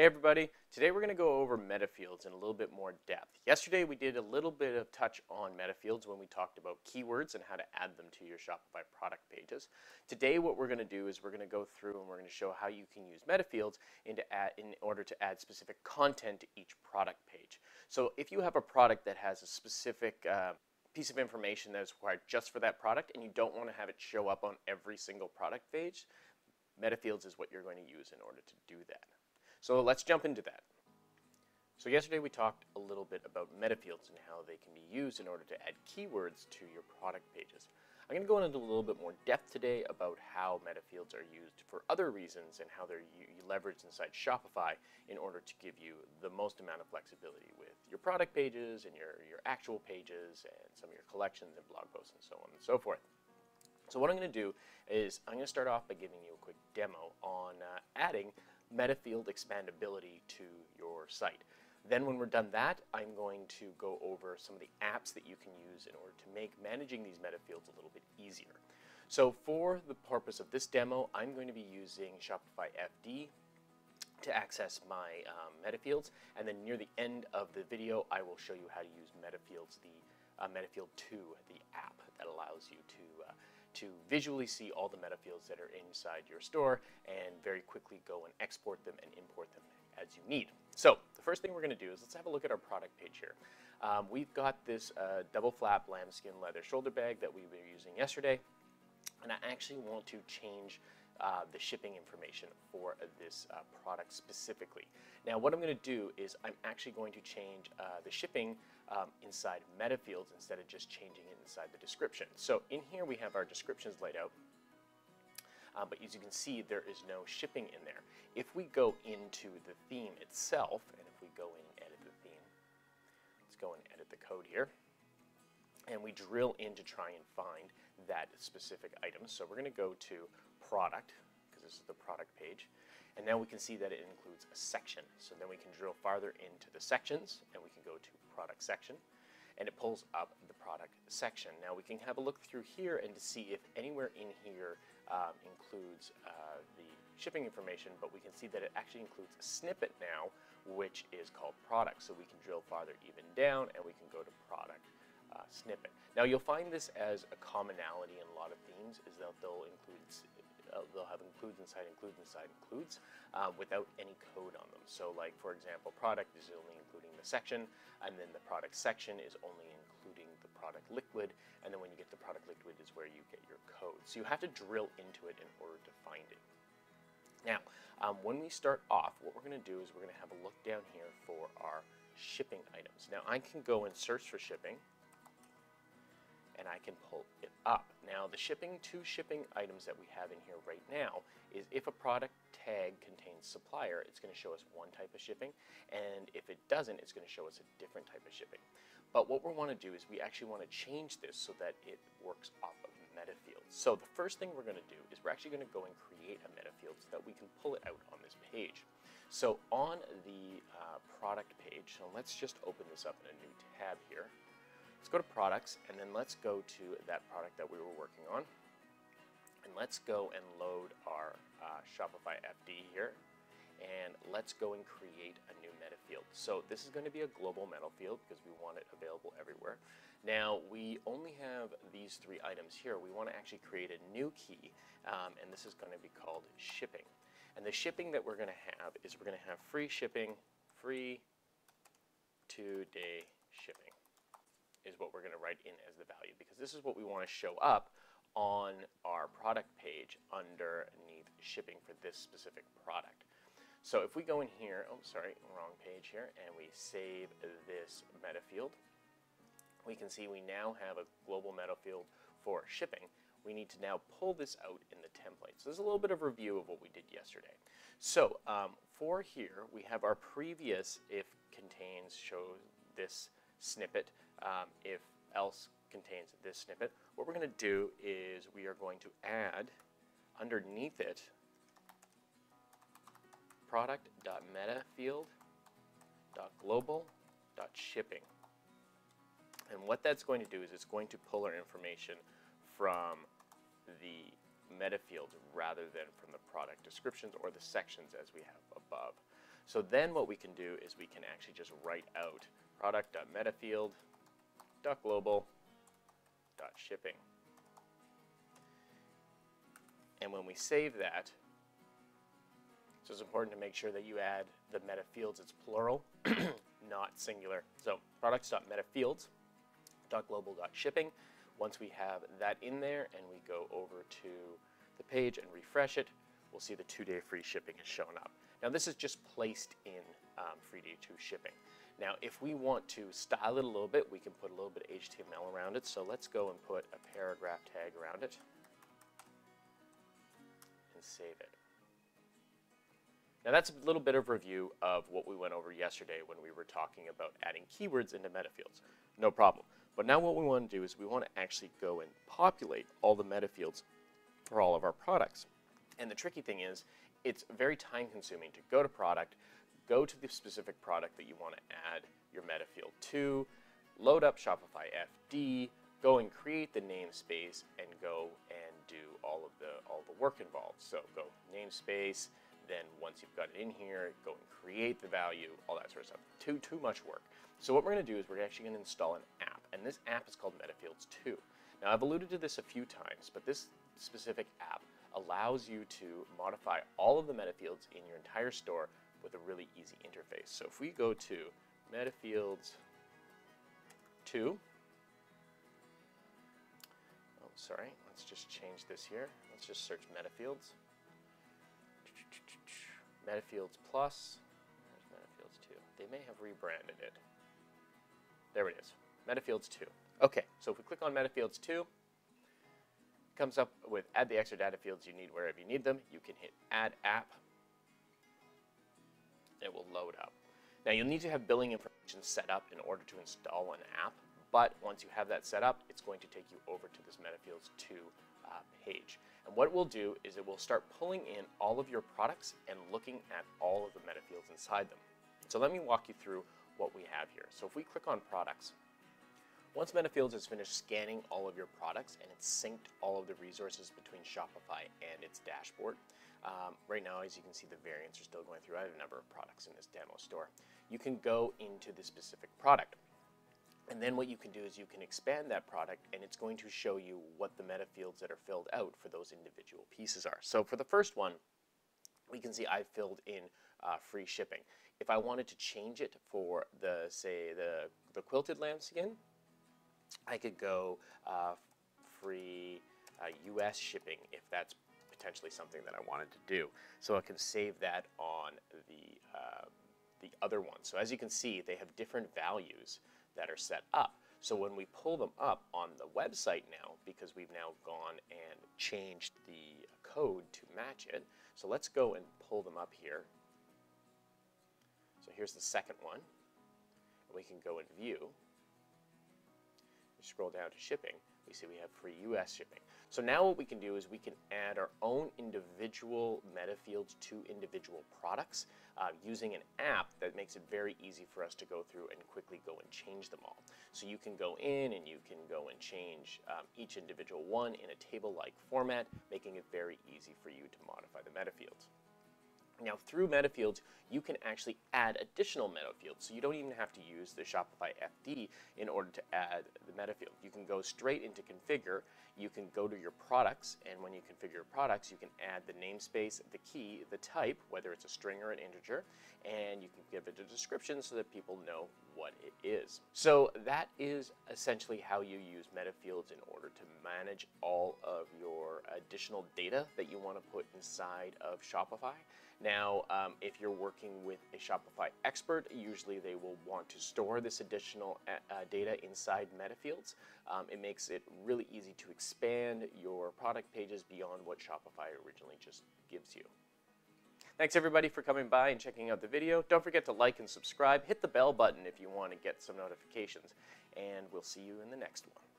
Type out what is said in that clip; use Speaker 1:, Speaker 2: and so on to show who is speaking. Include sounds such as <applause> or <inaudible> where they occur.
Speaker 1: Hey everybody, today we're going to go over metafields in a little bit more depth. Yesterday we did a little bit of touch on metafields when we talked about keywords and how to add them to your Shopify product pages. Today what we're going to do is we're going to go through and we're going to show how you can use metafields add, in order to add specific content to each product page. So if you have a product that has a specific uh, piece of information that is required just for that product and you don't want to have it show up on every single product page, metafields is what you're going to use in order to do that. So let's jump into that. So yesterday we talked a little bit about metafields and how they can be used in order to add keywords to your product pages. I'm going to go into a little bit more depth today about how metafields are used for other reasons and how they're leveraged inside Shopify in order to give you the most amount of flexibility with your product pages and your, your actual pages and some of your collections and blog posts and so on and so forth. So what I'm going to do is I'm going to start off by giving you a quick demo on uh, adding metafield expandability to your site. Then when we're done that, I'm going to go over some of the apps that you can use in order to make managing these metafields a little bit easier. So for the purpose of this demo, I'm going to be using Shopify FD to access my um, metafields. And then near the end of the video, I will show you how to use metafields, the uh, Metafield 2, the app that allows you to uh, to visually see all the metafields that are inside your store and very quickly go and export them and import them as you need. So the first thing we're going to do is let's have a look at our product page here. Um, we've got this uh, double flap lambskin leather shoulder bag that we were using yesterday and I actually want to change uh, the shipping information for this uh, product specifically. Now what I'm going to do is I'm actually going to change uh, the shipping um, inside metafields instead of just changing it inside the description. So in here we have our descriptions laid out. Uh, but as you can see, there is no shipping in there. If we go into the theme itself, and if we go in and edit the theme, let's go and edit the code here, and we drill in to try and find that specific item. So we're going to go to product, because this is the product page, and now we can see that it includes a section. So then we can drill farther into the sections, and we can go to product section, and it pulls up the product section. Now we can have a look through here and to see if anywhere in here um, includes uh, the shipping information, but we can see that it actually includes a snippet now, which is called product. So we can drill farther even down, and we can go to product uh, snippet. Now you'll find this as a commonality in a lot of themes, is that they'll include uh, they'll have includes inside includes inside includes uh, without any code on them. So like for example, product is only including the section, and then the product section is only including the product liquid, and then when you get the product liquid is where you get your code. So you have to drill into it in order to find it. Now, um, when we start off, what we're going to do is we're going to have a look down here for our shipping items. Now I can go and search for shipping and I can pull it up. Now the shipping to shipping items that we have in here right now is if a product tag contains supplier, it's going to show us one type of shipping, and if it doesn't, it's going to show us a different type of shipping. But what we want to do is we actually want to change this so that it works off of metafields. So the first thing we're going to do is we're actually going to go and create a metafield so that we can pull it out on this page. So on the uh, product page, so let's just open this up in a new tab here. Let's go to products and then let's go to that product that we were working on. And let's go and load our uh, Shopify FD here. And let's go and create a new meta field. So this is going to be a global meta field because we want it available everywhere. Now we only have these three items here. We want to actually create a new key um, and this is going to be called shipping. And the shipping that we're going to have is we're going to have free shipping, free two-day shipping is what we're going to write in as the value because this is what we want to show up on our product page underneath shipping for this specific product. So if we go in here, oh sorry, wrong page here, and we save this meta field, we can see we now have a global meta field for shipping. We need to now pull this out in the template. So there's a little bit of review of what we did yesterday. So um, for here, we have our previous if contains show this snippet um, if else contains this snippet. What we're going to do is we are going to add underneath it product.metafield.global.shipping. And what that's going to do is it's going to pull our information from the meta fields rather than from the product descriptions or the sections as we have above. So then what we can do is we can actually just write out product.metafield.global.shipping. And when we save that, so it's important to make sure that you add the meta fields, it's plural, <clears throat> not singular. So products.metafields.global.shipping. Once we have that in there and we go over to the page and refresh it, we'll see the two-day free shipping has shown up. Now this is just placed in um, free day two shipping. Now if we want to style it a little bit, we can put a little bit of HTML around it. So let's go and put a paragraph tag around it and save it. Now that's a little bit of review of what we went over yesterday when we were talking about adding keywords into metafields. No problem. But now what we want to do is we want to actually go and populate all the metafields for all of our products. And the tricky thing is, it's very time consuming to go to product, go to the specific product that you want to add your meta field to, load up Shopify FD, go and create the namespace, and go and do all of the all the work involved. So go namespace, then once you've got it in here, go and create the value, all that sort of stuff. Too too much work. So what we're going to do is we're actually going to install an app, and this app is called Metafields 2. Now I've alluded to this a few times, but this specific app allows you to modify all of the metafields in your entire store with a really easy interface. So if we go to metafields 2, oh sorry, let's just change this here. Let's just search metafields. Metafields Plus, there's Metafields 2. They may have rebranded it. There it is, Metafields 2. Okay, so if we click on Metafields 2, comes up with add the extra data fields you need wherever you need them. You can hit add app. It will load up. Now you'll need to have billing information set up in order to install an app, but once you have that set up, it's going to take you over to this MetaFields 2 uh, page. And what it will do is it will start pulling in all of your products and looking at all of the MetaFields inside them. So let me walk you through what we have here. So if we click on products, once Metafields has finished scanning all of your products and it's synced all of the resources between Shopify and its dashboard, um, right now, as you can see, the variants are still going through. I have a number of products in this demo store. You can go into the specific product. And then what you can do is you can expand that product and it's going to show you what the meta fields that are filled out for those individual pieces are. So for the first one, we can see I've filled in uh, free shipping. If I wanted to change it for the, say, the, the quilted lambskin, I could go uh, free uh, US shipping if that's potentially something that I wanted to do. So I can save that on the, uh, the other one. So as you can see, they have different values that are set up. So when we pull them up on the website now, because we've now gone and changed the code to match it, so let's go and pull them up here. So here's the second one. We can go and view scroll down to shipping, we see we have free US shipping. So now what we can do is we can add our own individual meta fields to individual products uh, using an app that makes it very easy for us to go through and quickly go and change them all. So you can go in and you can go and change um, each individual one in a table-like format, making it very easy for you to modify the meta fields. Now through MetaFields, you can actually add additional MetaFields. So you don't even have to use the Shopify FD in order to add the MetaField. You can go straight into configure. You can go to your products, and when you configure products, you can add the namespace, the key, the type, whether it's a string or an integer, and you can give it a description so that people know what it is. So that is essentially how you use MetaFields in order to manage all of your additional data that you want to put inside of Shopify. Now, um, if you're working with a Shopify expert, usually they will want to store this additional uh, uh data inside MetaFields. Um, it makes it really easy to expand your product pages beyond what Shopify originally just gives you. Thanks everybody for coming by and checking out the video. Don't forget to like and subscribe. Hit the bell button if you want to get some notifications. And we'll see you in the next one.